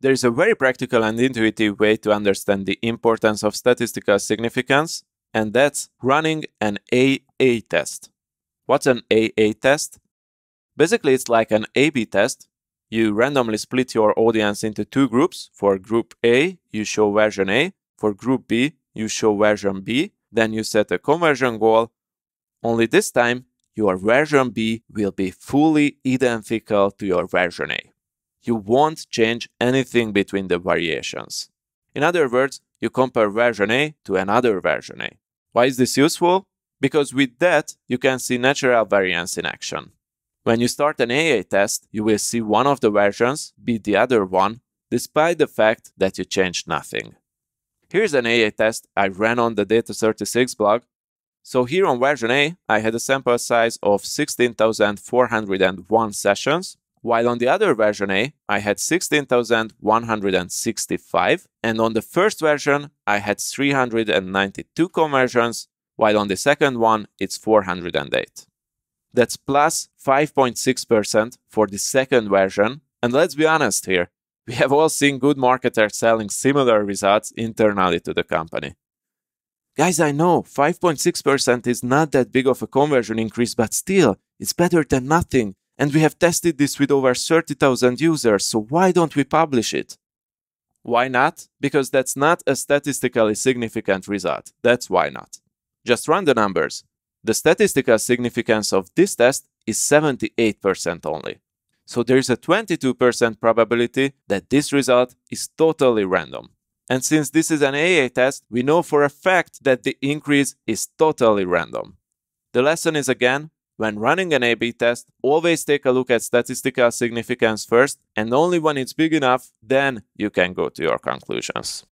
There is a very practical and intuitive way to understand the importance of statistical significance, and that's running an AA test. What's an AA test? Basically, it's like an A-B test. You randomly split your audience into two groups. For group A, you show version A. For group B, you show version B. Then you set a conversion goal. Only this time, your version B will be fully identical to your version A. You won't change anything between the variations. In other words, you compare version A to another version A. Why is this useful? Because with that, you can see natural variance in action. When you start an AA test, you will see one of the versions beat the other one, despite the fact that you changed nothing. Here's an AA test I ran on the Data36 blog. So here on version A, I had a sample size of 16,401 sessions, while on the other version A, I had 16,165, and on the first version, I had 392 conversions, while on the second one, it's 408. That's plus 5.6% for the second version, and let's be honest here, we have all seen good marketers selling similar results internally to the company. Guys, I know 5.6% is not that big of a conversion increase, but still, it's better than nothing and we have tested this with over 30,000 users, so why don't we publish it? Why not? Because that's not a statistically significant result. That's why not. Just run the numbers. The statistical significance of this test is 78% only. So there is a 22% probability that this result is totally random. And since this is an AA test, we know for a fact that the increase is totally random. The lesson is again, when running an A-B test, always take a look at statistical significance first, and only when it's big enough, then you can go to your conclusions.